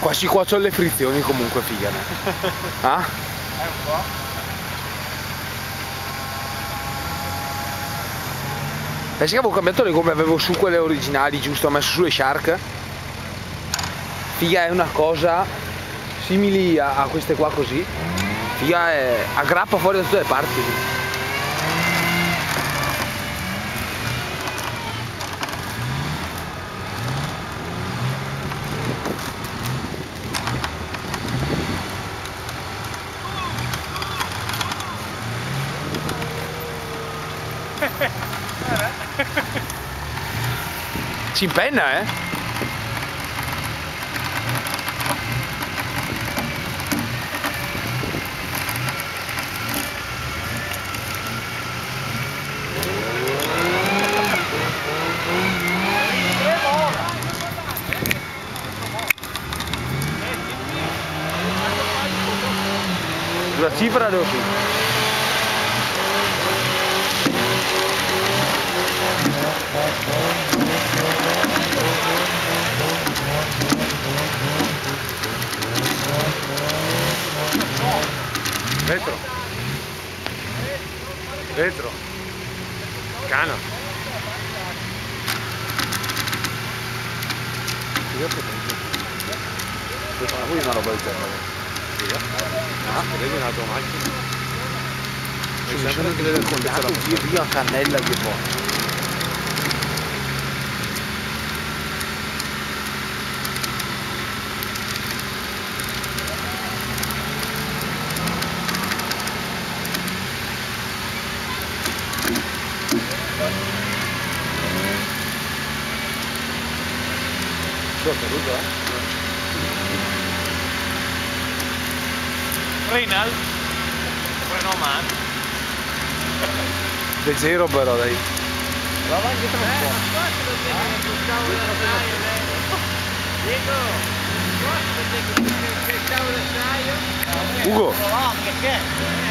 Qua si cuociono le frizioni comunque figane. Ah? È un po'. Pensi che avevo cambiato le gomme, avevo su quelle originali, giusto? Ho messo sulle Shark. Figa è una cosa simili a, a queste qua così. Figa è aggrappa fuori da tutte le parti. ci bene, eh? Dua cifra dopo. Retro. Retro. Cano. Fare voi una roba del genere? Ah, vedi un'altra macchina. Che deve contato via via cannella di buono. Eh? Renault Man. De zero però dai. Va avanti tra un po'. Diego, Ugo, no, che che?